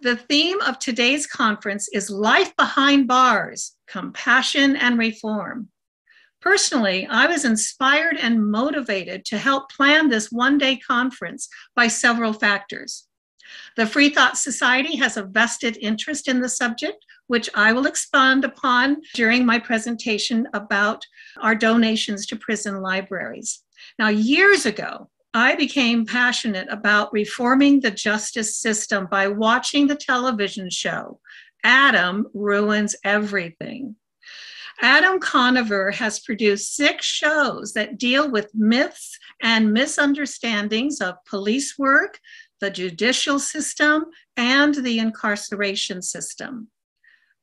The theme of today's conference is Life Behind Bars Compassion and Reform. Personally, I was inspired and motivated to help plan this one day conference by several factors. The Freethought Society has a vested interest in the subject, which I will expand upon during my presentation about our donations to prison libraries. Now, years ago, I became passionate about reforming the justice system by watching the television show Adam Ruins Everything. Adam Conover has produced six shows that deal with myths and misunderstandings of police work, the judicial system, and the incarceration system.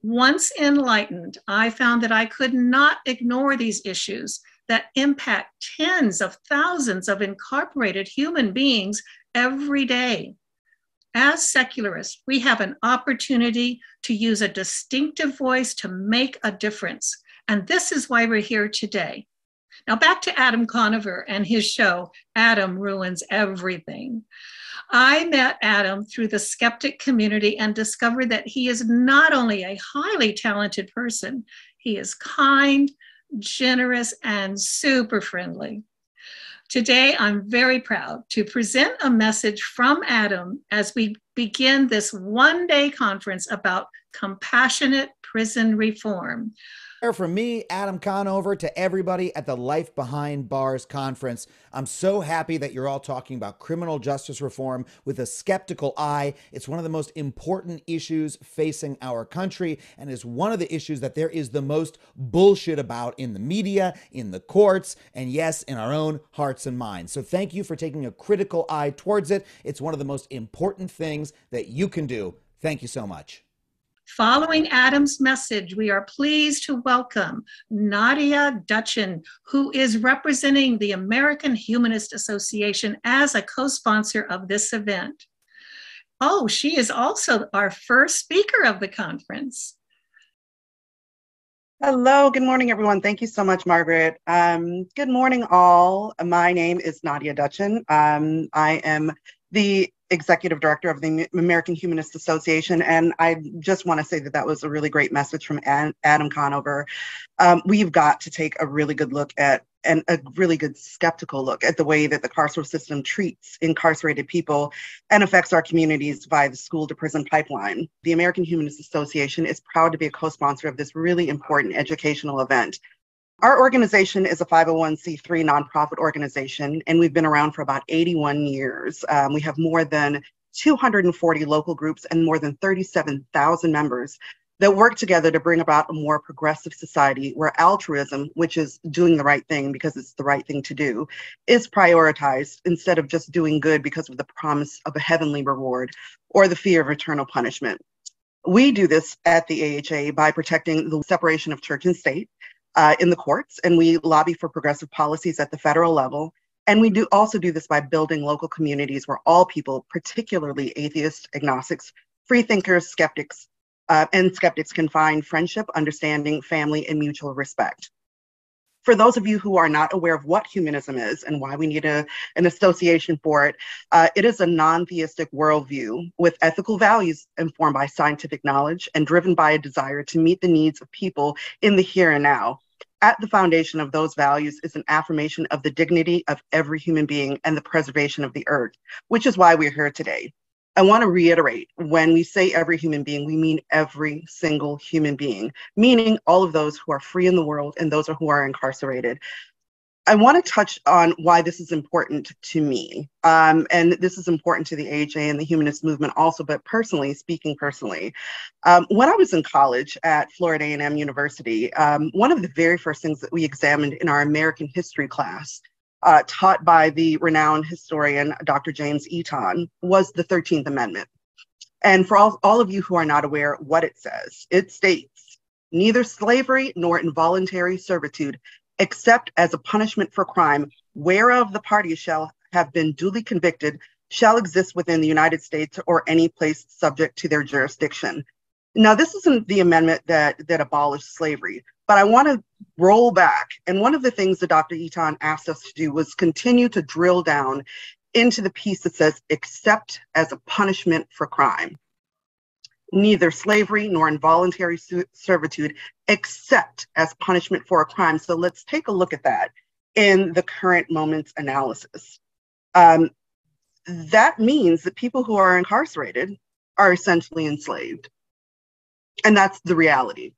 Once enlightened, I found that I could not ignore these issues that impact tens of thousands of incorporated human beings every day. As secularists, we have an opportunity to use a distinctive voice to make a difference. And this is why we're here today. Now, back to Adam Conover and his show, Adam Ruins Everything. I met Adam through the skeptic community and discovered that he is not only a highly talented person, he is kind, generous, and super friendly. Today, I'm very proud to present a message from Adam as we begin this one day conference about compassionate prison reform. From me, Adam Conover, to everybody at the Life Behind Bars conference, I'm so happy that you're all talking about criminal justice reform with a skeptical eye. It's one of the most important issues facing our country, and is one of the issues that there is the most bullshit about in the media, in the courts, and yes, in our own hearts and minds. So thank you for taking a critical eye towards it. It's one of the most important things that you can do. Thank you so much. Following Adam's message, we are pleased to welcome Nadya Dutchin, who is representing the American Humanist Association as a co sponsor of this event. Oh, she is also our first speaker of the conference. Hello, good morning, everyone. Thank you so much, Margaret. Um, good morning, all. My name is Nadya Dutchin. Um, I am the executive director of the American Humanist Association. And I just want to say that that was a really great message from Adam Conover. Um, we've got to take a really good look at and a really good skeptical look at the way that the carceral system treats incarcerated people and affects our communities via the school to prison pipeline. The American Humanist Association is proud to be a co sponsor of this really important educational event. Our organization is a 501c3 nonprofit organization, and we've been around for about 81 years. Um, we have more than 240 local groups and more than 37,000 members that work together to bring about a more progressive society where altruism, which is doing the right thing because it's the right thing to do, is prioritized instead of just doing good because of the promise of a heavenly reward or the fear of eternal punishment. We do this at the AHA by protecting the separation of church and state uh, in the courts, and we lobby for progressive policies at the federal level. And we do also do this by building local communities where all people, particularly atheists, agnostics, free thinkers, skeptics, uh, and skeptics can find friendship, understanding, family, and mutual respect. For those of you who are not aware of what humanism is and why we need a, an association for it, uh, it is a non theistic worldview with ethical values informed by scientific knowledge and driven by a desire to meet the needs of people in the here and now. At the foundation of those values is an affirmation of the dignity of every human being and the preservation of the earth, which is why we're here today. I want to reiterate when we say every human being, we mean every single human being, meaning all of those who are free in the world and those who are incarcerated. I want to touch on why this is important to me. Um, and this is important to the AHA and the humanist movement also, but personally, speaking personally, um, when I was in college at Florida A&M University, um, one of the very first things that we examined in our American history class uh, taught by the renowned historian Dr. James Eaton was the 13th Amendment. And for all, all of you who are not aware what it says, it states neither slavery nor involuntary servitude, except as a punishment for crime, whereof the parties shall have been duly convicted, shall exist within the United States or any place subject to their jurisdiction. Now, this isn't the amendment that, that abolished slavery, but I want to roll back. And one of the things that Dr. Eaton asked us to do was continue to drill down into the piece that says, except as a punishment for crime. neither slavery nor involuntary servitude, except as punishment for a crime. So let's take a look at that in the current moment's analysis. Um, that means that people who are incarcerated are essentially enslaved. And that's the reality.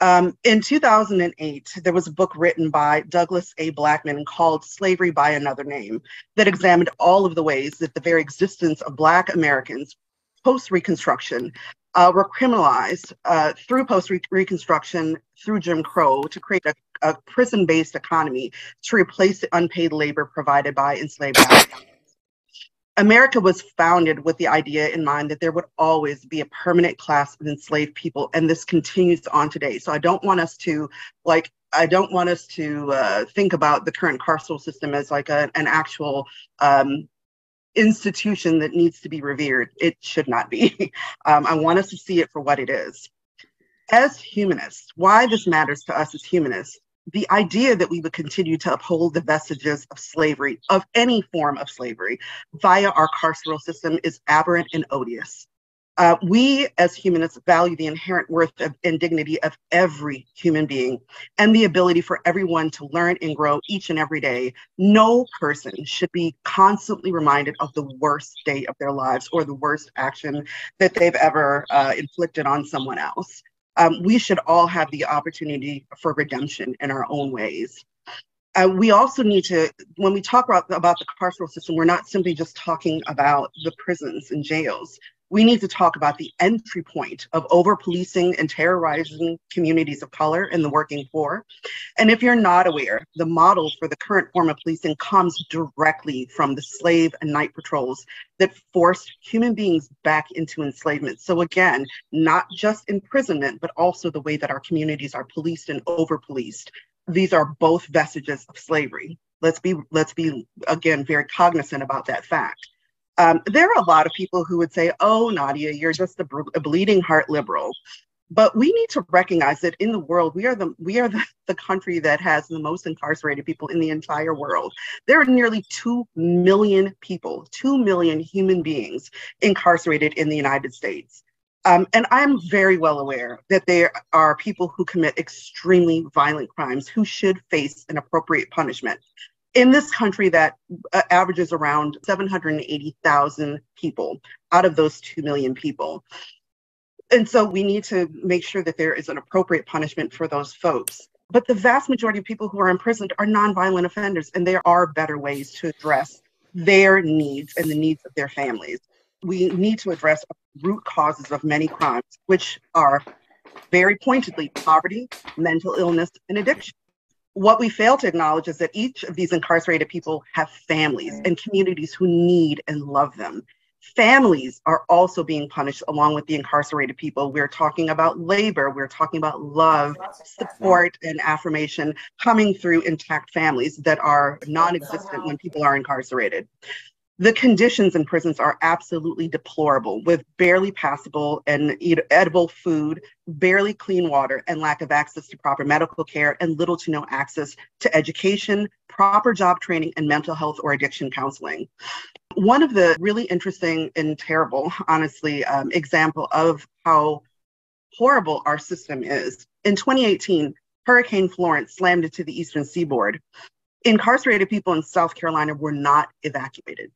Um, in 2008, there was a book written by Douglas A. Blackmon called Slavery by Another Name that examined all of the ways that the very existence of Black Americans post Reconstruction uh, were criminalized uh, through post Reconstruction, through Jim Crow, to create a, a prison based economy to replace the unpaid labor provided by enslaved Africans. America was founded with the idea in mind that there would always be a permanent class of enslaved people, and this continues on today. So I don't want us to like I don't want us to uh, think about the current carceral system as like a, an actual um, institution that needs to be revered. It should not be. um, I want us to see it for what it is. As humanists, why this matters to us as humanists the idea that we would continue to uphold the vestiges of slavery, of any form of slavery, via our carceral system is aberrant and odious. Uh, we as humanists value the inherent worth of, and dignity of every human being and the ability for everyone to learn and grow each and every day. No person should be constantly reminded of the worst day of their lives or the worst action that they've ever uh, inflicted on someone else um, we should all have the opportunity for redemption in our own ways. Uh, we also need to, when we talk about, about the carceral system, we're not simply just talking about the prisons and jails we need to talk about the entry point of over policing and terrorizing communities of color and the working poor. And if you're not aware, the model for the current form of policing comes directly from the slave and night patrols that forced human beings back into enslavement. So, again, not just imprisonment, but also the way that our communities are policed and over policed. These are both vestiges of slavery. Let's be, let's be again very cognizant about that fact. Um, there are a lot of people who would say, oh, Nadya, you're just a, a, bleeding heart liberal. But we need to recognize that in the world, we are the we are the, the country that has the most incarcerated people in the entire world. There are nearly two million people, two million human beings incarcerated in the United States. Um, and I'm very well aware that there are people who commit extremely violent crimes who should face an appropriate punishment in this country that uh, averages around 780,000 people out of those 2 million people. And so we need to make sure that there is an appropriate punishment for those folks. But the vast majority of people who are imprisoned are nonviolent offenders, and there are better ways to address their needs and the needs of their families. We need to address root causes of many crimes, which are very pointedly poverty, mental illness, and addiction what we fail to acknowledge is that each of these incarcerated people have families and communities who need and love them. Families are also being punished along with the incarcerated people. We're talking about labor, we're talking about love, support, and affirmation coming through intact families that are non existent when people are incarcerated. The conditions in prisons are absolutely deplorable with barely passable and edible food, barely clean water, and lack of access to proper medical care, and little to no access to education, proper job training, and mental health or addiction counseling. One of the really interesting and terrible, honestly, um, example of how horrible our system is. In 2018, Hurricane Florence slammed into the eastern seaboard. Incarcerated people in South Carolina were not evacuated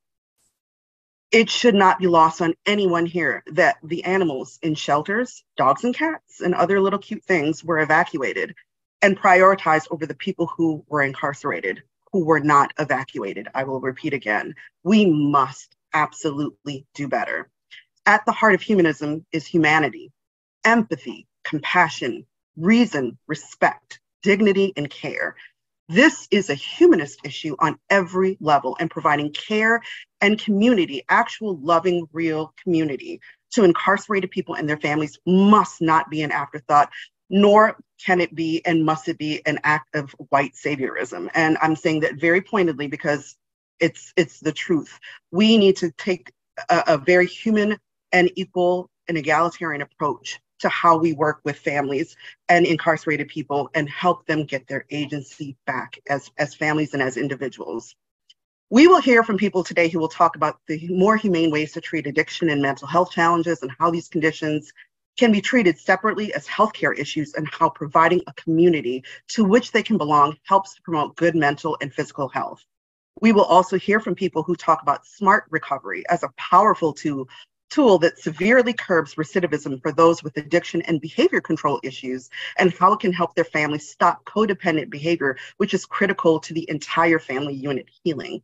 it should not be lost on anyone here that the animals in shelters, dogs and cats, and other little cute things were evacuated and prioritized over the people who were incarcerated, who were not evacuated. I will repeat again we must absolutely do better. At the heart of humanism is humanity, empathy, compassion, reason, respect, dignity, and care. This is a humanist issue on every level and providing care and community, actual loving, real community to incarcerated people and their families must not be an afterthought, nor can it be and must it be an act of white saviorism. And I'm saying that very pointedly because it's it's the truth. We need to take a, a very human and equal and egalitarian approach to how we work with families and incarcerated people and help them get their agency back as, as families and as individuals. We will hear from people today who will talk about the more humane ways to treat addiction and mental health challenges and how these conditions can be treated separately as healthcare issues and how providing a community to which they can belong helps to promote good mental and physical health. We will also hear from people who talk about smart recovery as a powerful tool tool that severely curbs recidivism for those with addiction and behavior control issues and how it can help their family stop codependent behavior, which is critical to the entire family unit healing.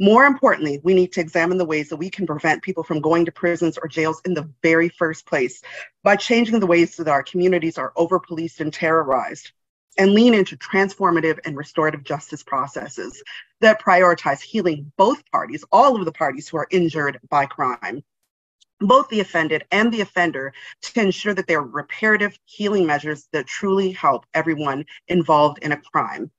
More importantly, we need to examine the ways that we can prevent people from going to prisons or jails in the very first place by changing the ways that our communities are over policed and terrorized and lean into transformative and restorative justice processes that prioritize healing both parties, all of the parties who are injured by crime both the offended and the offender to ensure that there are reparative healing measures that truly help everyone involved in a crime.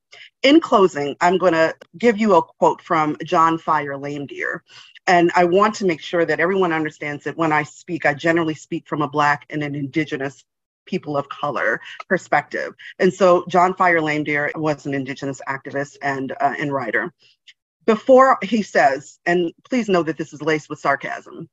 In closing, I'm going to give you a quote from John Fire Lame Deer. And I want to make sure that everyone understands that when I speak, I generally speak from a Black and an Indigenous people of color perspective. And so John Fire Lame Deer was an Indigenous activist and, uh, and writer. Before he says, and please know that this is laced with sarcasm,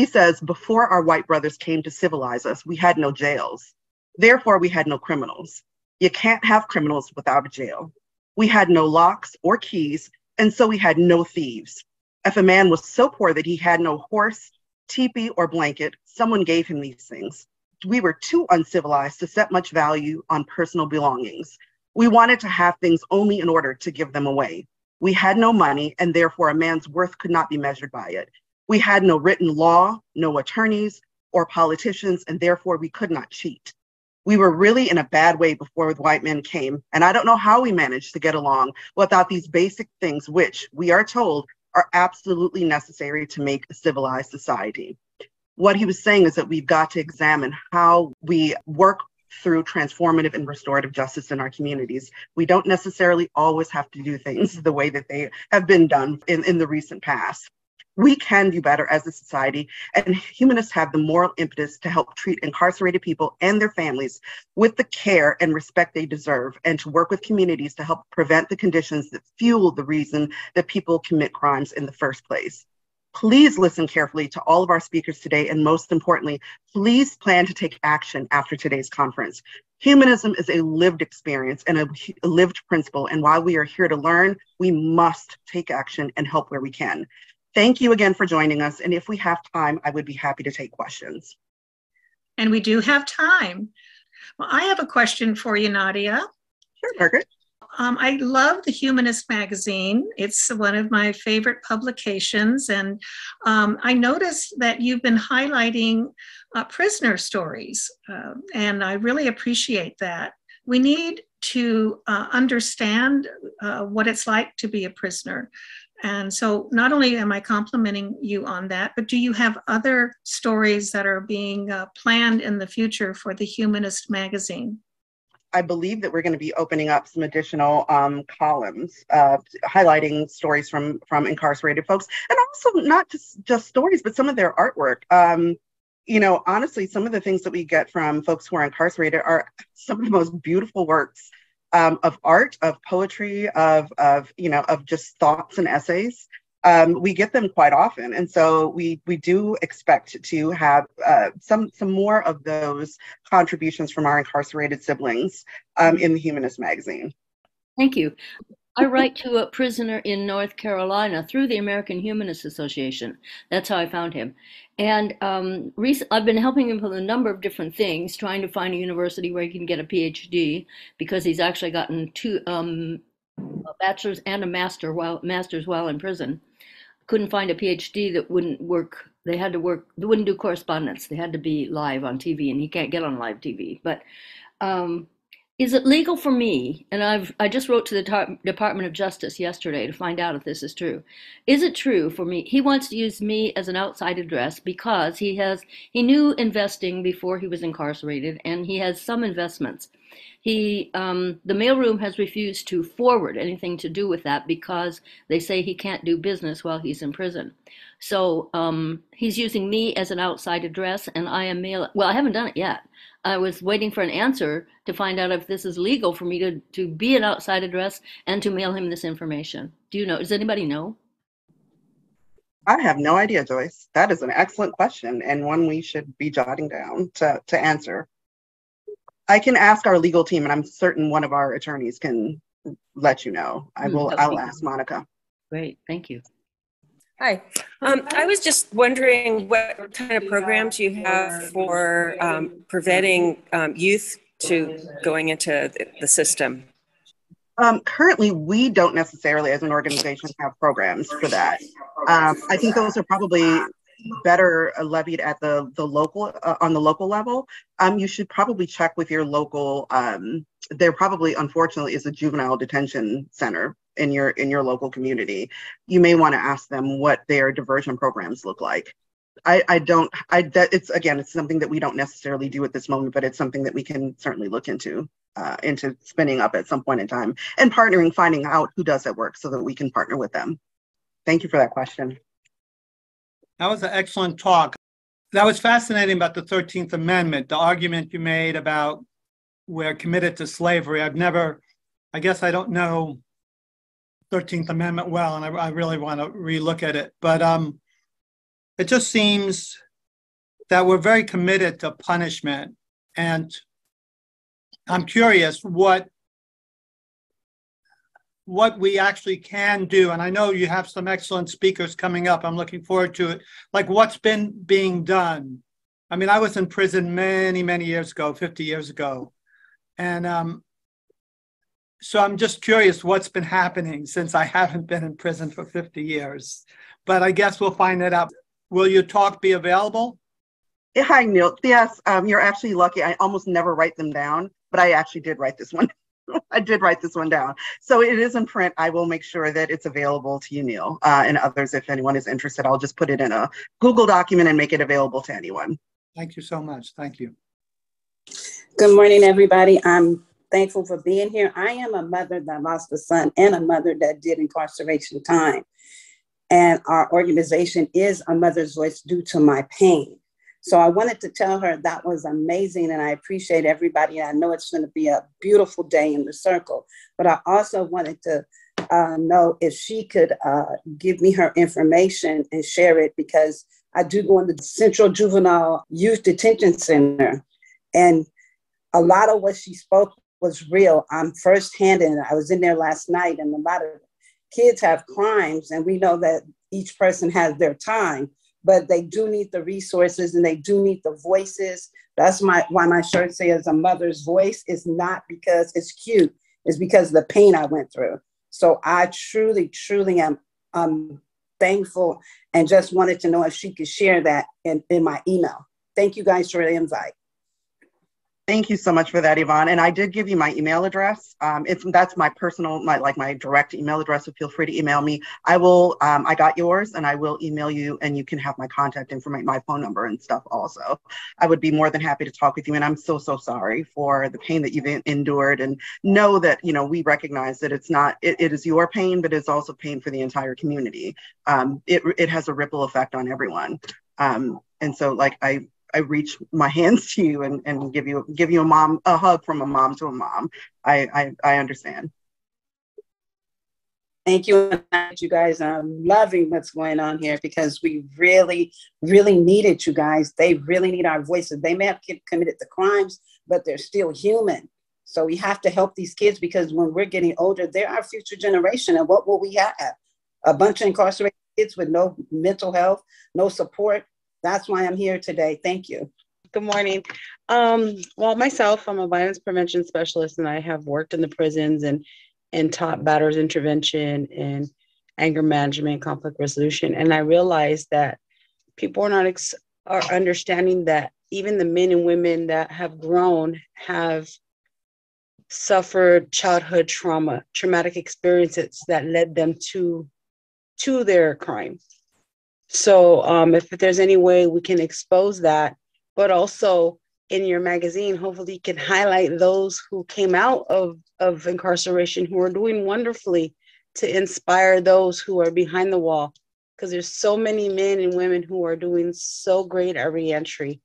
he says, Before our white brothers came to civilize us, we had no jails. Therefore, we had no criminals. You can't have criminals without a jail. We had no locks or keys, and so we had no thieves. If a man was so poor that he had no horse, teepee, or blanket, someone gave him these things. We were too uncivilized to set much value on personal belongings. We wanted to have things only in order to give them away. We had no money, and therefore a man's worth could not be measured by it. We had no written law, no attorneys or politicians, and therefore we could not cheat. We were really in a bad way before the white men came, and I don't know how we managed to get along without these basic things, which we are told are absolutely necessary to make a civilized society. What he was saying is that we've got to examine how we work through transformative and restorative justice in our communities. We don't necessarily always have to do things the way that they have been done in, in the recent past we can do better as a society, and humanists have the moral impetus to help treat incarcerated people and their families with the care and respect they deserve, and to work with communities to help prevent the conditions that fuel the reason that people commit crimes in the first place. Please listen carefully to all of our speakers today, and most importantly, please plan to take action after today's conference. Humanism is a lived experience and a lived principle, and while we are here to learn, we must take action and help where we can. Thank you again for joining us. And if we have time, I would be happy to take questions. And we do have time. Well, I have a question for you, Nadya. Sure, Margaret. Um, I love the Humanist magazine. It's one of my favorite publications. And um, I noticed that you've been highlighting uh, prisoner stories, uh, and I really appreciate that. We need to uh, understand uh, what it's like to be a prisoner. And so not only am I complimenting you on that, but do you have other stories that are being uh, planned in the future for the Humanist magazine? I believe that we're going to be opening up some additional um, columns uh, highlighting stories from from incarcerated folks, and also not just just stories, but some of their artwork. Um, you know, honestly, some of the things that we get from folks who are incarcerated are some of the most beautiful works um, of art, of poetry, of, of, you know, of just thoughts and essays. Um, we get them quite often, and so we we do expect to have uh, some some more of those contributions from our incarcerated siblings um, in the Humanist magazine. Thank you. I write to a prisoner in North Carolina through the American Humanist Association. That's how I found him. And um, I've been helping him with a number of different things, trying to find a university where he can get a PhD because he's actually gotten two um, a bachelor's and a master while master's while in prison. Couldn't find a PhD that wouldn't work. They had to work. They wouldn't do correspondence. They had to be live on TV, and he can't get on live TV. But um, is it legal for me? And I've I just wrote to the Department of Justice yesterday to find out if this is true. Is it true for me? He wants to use me as an outside address because he has he knew investing before he was incarcerated, and he has some investments. He um, the mailroom has refused to forward anything to do with that because they say he can't do business while he's in prison. So um, he's using me as an outside address, and I am mail. Well, I haven't done it yet. I was waiting for an answer to find out if this is legal for me to, to be an outside address and to mail him this information. Do you know? Does anybody know? I have no idea, Joyce. That is an excellent question and one we should be jotting down to, to answer. I can ask our legal team, and I'm certain one of our attorneys can let you know. I Hmm, will. okay. I'll ask Monica. Great, thank you. Hi. Um, I was just wondering what kind of programs you have for um, preventing um, youth to going into the- system. Um, currently, we don't necessarily, as an organization, have programs for that. Um, I think those are probably better levied at the the local uh, on the local level. Um, you should probably check with your local. There probably, unfortunately, is a juvenile detention center in your in your local community. You may want to ask them what their diversion programs look like. I, I don't I that it's again it's something that we don't necessarily do at this moment, but it's something that we can certainly look into uh, into spinning up at some point in time and partnering, finding out who does that work so that we can partner with them. Thank you for that question. That was an excellent talk. That was fascinating about the 13th Amendment, the argument you made about we're committed to slavery. I've never, I guess I don't know 13th Amendment well, and I, I really want to relook at it. But um, it just seems that we're very committed to punishment. And I'm curious what what we actually can do. And I know you have some excellent speakers coming up. I'm looking forward to it. Like what's been being done. I mean, I was in prison many, many years ago, 50 years ago. And um, so I'm just curious what's been happening since I haven't been in prison for 50 years. But I guess we'll find it out. Will your talk be available? Hi, Neil. Yes, um, you're actually lucky. I almost never write them down, but I actually did write this one. I did write this one down. So it is in print. I will make sure that it's available to you, Neil, uh, and others. If anyone is interested, I'll just put it in a Google document and make it available to anyone. Thank you so much. Thank you. Good morning, everybody. I'm thankful for being here. I am a mother that lost a son and a mother that did incarceration time. And our organization is a mother's voice due to my pain. So I wanted to tell her that was amazing and I appreciate everybody. I know it's going to be a beautiful day in the circle, but I also wanted to uh, know if she could uh, give me her information and share it because I do go in the Central Juvenile Youth Detention Center. And a lot of what she spoke was real. I'm firsthand, and I was in there last night, and a lot of kids have crimes, and we know that each person has their time, but they do need the resources and they do need the voices. That's my why my shirt says a mother's voice is not because it's cute, it's because the pain I went through. So I truly, truly am um, thankful and just wanted to know if she could share that in, in my email. Thank you guys for the invite. Thank you so much for that, Yvonne. And I did give you my email address. Um, it's that's my personal, my like my direct email address. So feel free to email me. I will. Um, I got yours, and I will email you, and you can have my contact information, my phone number, and stuff. Also, I would be more than happy to talk with you. And I'm so so sorry for the pain that you've en- endured, and know that you know we recognize that it's not. It, it is your pain, but it's also pain for the entire community. Um, it it has a ripple effect on everyone. Um, and so, like I I reach my hands to you and, and give you give you a mom a hug from a mom to a mom. I I, I understand. Thank you, you guys. I'm loving what's going on here because we really, really needed you guys. They really need our voices. They may have committed the crimes, but they're still human. So we have to help these kids because when we're getting older, they're our future generation. And what will we have? A bunch of incarcerated kids with no mental health, no support. That's why I'm here today. Thank you. Good morning. Um, well, myself, I'm a violence prevention specialist, and I have worked in the prisons and and taught batters intervention and anger management, conflict resolution. And I realized that people are not ex- are understanding that even the men and women that have grown have suffered childhood trauma, traumatic experiences that led them to to their crime. So um, if there's any way we can expose that, but also in your magazine, hopefully you can highlight those who came out of, of incarceration who are doing wonderfully to inspire those who are behind the wall. Because there's so many men and women who are doing so great at reentry.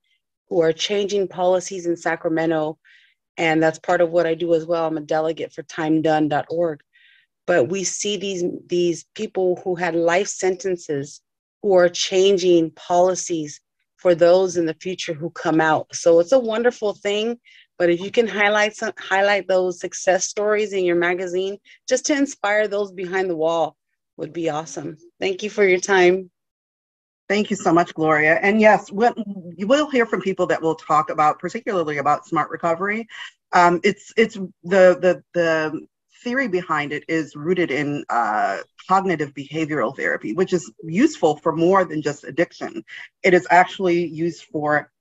who are changing policies in Sacramento. And that's part of what I do as well. I'm a delegate for timedone.org. But we see these, these people who had life sentences who are changing policies for those in the future who come out. So it's a wonderful thing. But if you can highlight some highlight those success stories in your magazine, just to inspire those behind the wall would be awesome. Thank you for your time. Thank you so much, Gloria. And yes, you will hear from people that will talk about, particularly about smart recovery. Um, it's it's the the the theory behind it is rooted in uh, cognitive behavioral therapy, which is useful for more than just addiction. It is actually used for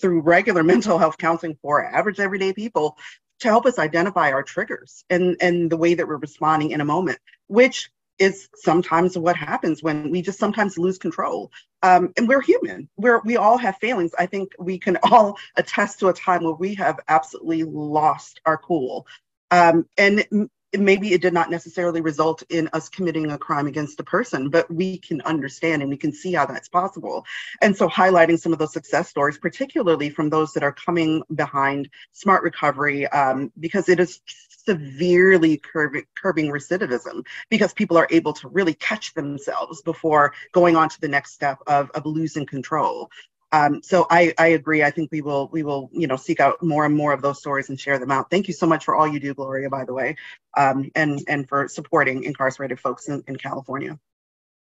through regular mental health counseling for average everyday people to help us identify our triggers and and the way that we're responding in a moment, which is sometimes what happens when we just sometimes lose control. Um, and we're human. We're we all have failings. I think we can all attest to a time where we have absolutely lost our cool. Um, and maybe it did not necessarily result in us committing a crime against a person, but we can understand and we can see how that's possible. And so highlighting some of those success stories, particularly from those that are coming behind smart recovery, um, because it is severely curbing, curbing recidivism because people are able to really catch themselves before going on to the next step of, of losing control. Um, so I, I agree. I think we will we will you know seek out more and more of those stories and share them out. Thank you so much for all you do, Gloria. By the way, um, and and for supporting incarcerated folks in, in California.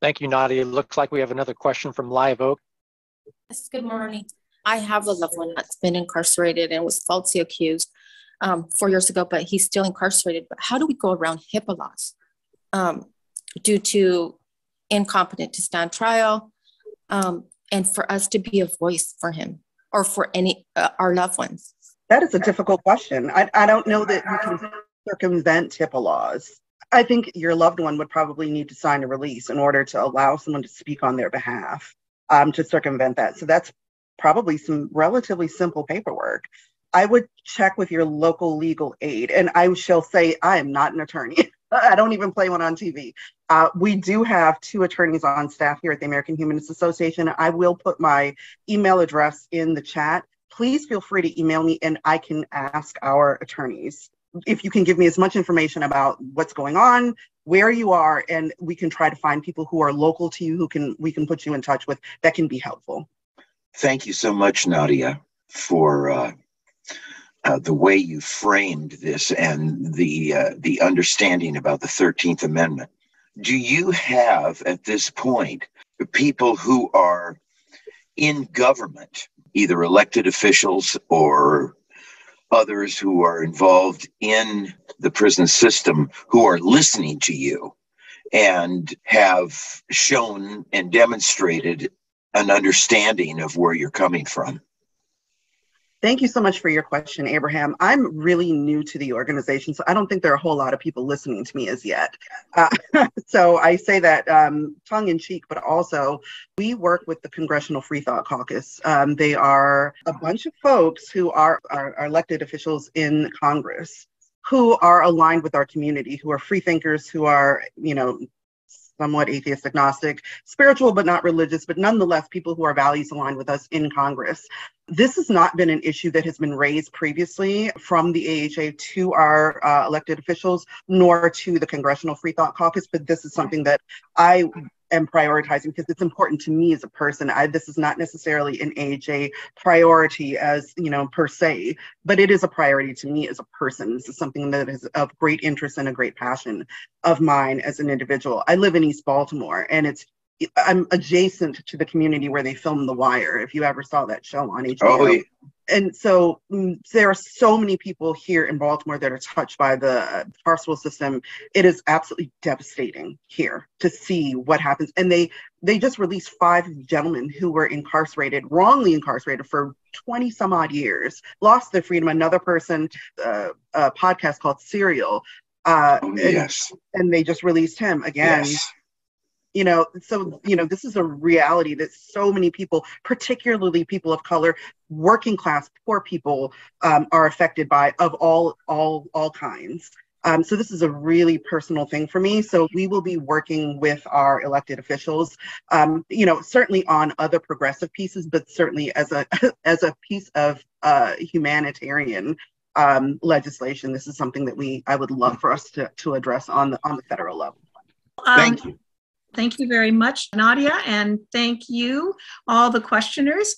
Thank you, Nadya. Looks like we have another question from Live Oak. Yes, good morning. I have a loved one that's been incarcerated and was falsely accused um, four years ago, but he's still incarcerated. But how do we go around HIPAA laws um, due to incompetent to stand trial? Um, and for us to be a voice for him or for any uh, our loved ones? That is a difficult question. I, I don't know that we can circumvent HIPAA laws. I think your loved one would probably need to sign a release in order to allow someone to speak on their behalf um, to circumvent that. So that's probably some relatively simple paperwork. I would check with your local legal aid, and I shall say I am not an attorney. I don't even play one on TV. Uh, we do have two attorneys on staff here at the American Humanist Association. I will put my email address in the chat. Please feel free to email me and I can ask our attorneys if you can give me as much information about what's going on, where you are, and we can try to find people who are local to you who can we can put you in touch with that can be helpful. Thank you so much, Nadya, for uh, uh, the way you framed this and the uh, the understanding about the Thirteenth Amendment. Do you have at this point people who are in government, either elected officials or others who are involved in the prison system, who are listening to you and have shown and demonstrated an understanding of where you're coming from? Thank you so much for your question, Abraham. I'm really new to the organization, so I don't think there are a whole lot of people listening to me as yet. Uh, so I say that um, tongue in cheek, but also we work with the Congressional Freethought Caucus. Um, they are a bunch of folks who are, are, are elected officials in Congress who are aligned with our community, who are free thinkers, who are, you know, somewhat atheist agnostic, spiritual but not religious, but nonetheless people who are values aligned with us in Congress. This has not been an issue that has been raised previously from the AHA to our uh, elected officials, nor to the Congressional Freethought Caucus, but this is something that I am prioritizing because it's important to me as a person. I, this is not necessarily an AHA priority as, you know, per se, but it is a priority to me as a person. This is something that is of great interest and a great passion of mine as an individual. I live in East Baltimore and it's I'm adjacent to the community where they filmed The Wire. If you ever saw that show on HBO. Oh, yeah. And so mm, there are so many people here in Baltimore that are touched by the carceral system. It is absolutely devastating here to see what happens. And they they just released five gentlemen who were incarcerated, wrongly incarcerated for 20 some odd years, lost their freedom. Another person, uh, a podcast called Serial. Uh, oh, yes. And, and, they just released him again. Yes you know so you know this is a reality that so many people particularly people of color working class poor people um, are affected by of all all all kinds Um, so this is a really personal thing for me. So we will be working with our elected officials, um, you know, certainly on other progressive pieces, but certainly as a as a piece of uh, humanitarian um, legislation, this is something that we I would love for us to to address on the on the federal level. Thank you. Thank you very much, Nadya, and thank you, all the questioners.